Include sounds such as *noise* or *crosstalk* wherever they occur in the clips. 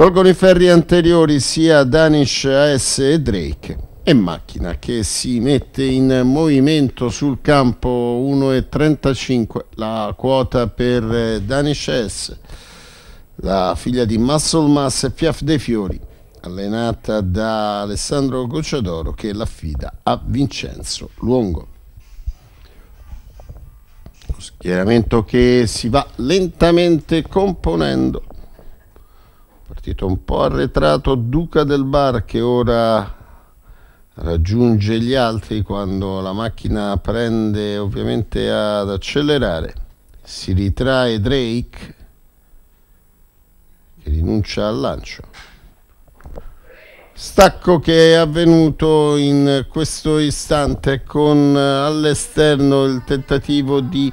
Tolgono i ferri anteriori sia Danish AS e Drake. E macchina che si mette in movimento sul campo 1,35 la quota per Danish AS la figlia di Muscle Mass e Piaf dei Fiori allenata da Alessandro Gocciadoro che l'affida a Vincenzo Luongo. Schieramento che si va lentamente componendo partito un po' arretrato Duca del Bar che ora raggiunge gli altri quando la macchina prende ovviamente ad accelerare. Si ritrae Drake che rinuncia al lancio. Stacco che è avvenuto in questo istante con eh, all'esterno il tentativo di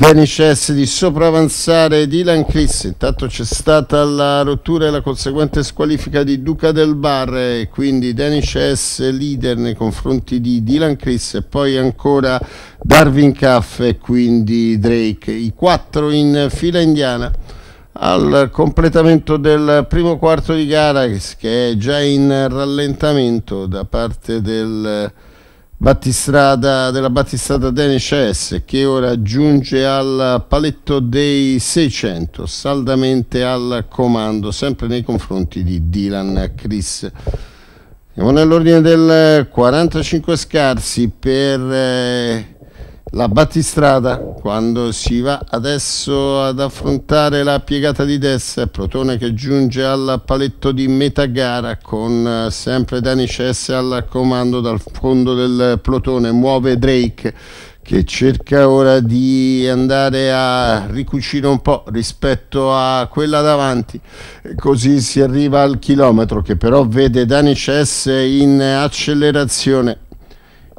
Danish di sopravanzare Dylan Chris. Intanto c'è stata la rottura e la conseguente squalifica di Duca del Bar e quindi Danish S leader nei confronti di Dylan Chris e poi ancora Darwin Caff e quindi Drake. I quattro in fila indiana al completamento del primo quarto di gara che è già in rallentamento da parte del battistrada, della battistrada Danish S che ora giunge al paletto dei 600 saldamente al comando sempre nei confronti di Dylan Chris. Siamo nell'ordine del 45 scarsi per eh, la battistrada quando si va adesso ad affrontare la piegata di destra Protone che giunge al paletto di metà gara con eh, sempre Dani Cesse al comando dal fondo del plotone muove Drake che cerca ora di andare a ricucire un po' rispetto a quella davanti. Così si arriva al chilometro che però vede Dani Cesse in accelerazione.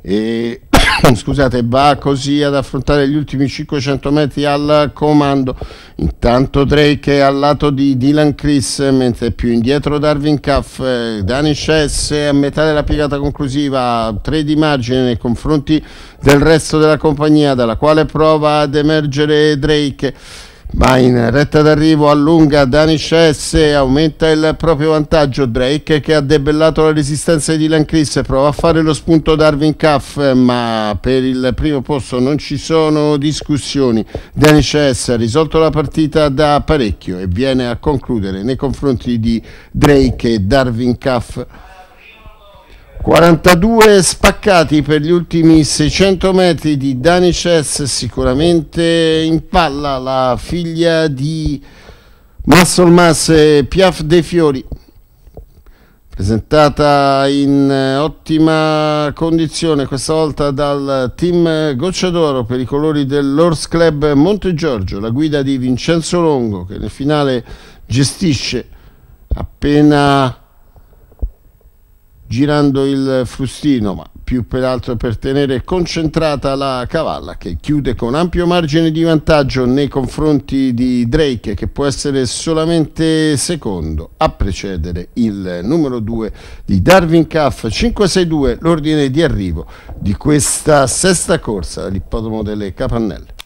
E *coughs* scusate, va così ad affrontare gli ultimi 500 metri al comando. Intanto Drake è al lato di Dylan Chris, mentre più indietro Darwin Cuff, eh, Dani Chess a metà della piegata conclusiva, 3 di margine nei confronti del resto della compagnia, dalla quale prova ad emergere Drake ma in retta d'arrivo allunga Danish S aumenta il proprio vantaggio. Drake che ha debellato la resistenza di Dylan Chris prova a fare lo spunto Darwin Cuff ma per il primo posto non ci sono discussioni. Danish S ha risolto la partita da parecchio e viene a concludere nei confronti di Drake e Darwin Cuff 42 spaccati per gli ultimi 600 metri di Dani Chess, sicuramente in palla la figlia di Muscle Mass e Piaf De Fiori, presentata in ottima condizione questa volta dal team Gocciadoro per i colori dell'Horse Club Monte Giorgio, la guida di Vincenzo Longo che nel finale gestisce appena girando il frustino, ma più peraltro per tenere concentrata la cavalla che chiude con ampio margine di vantaggio nei confronti di Drake che può essere solamente secondo a precedere il numero 2 di Darwin Cuff 562 l'ordine di arrivo di questa sesta corsa all'ippodromo delle Capannelle.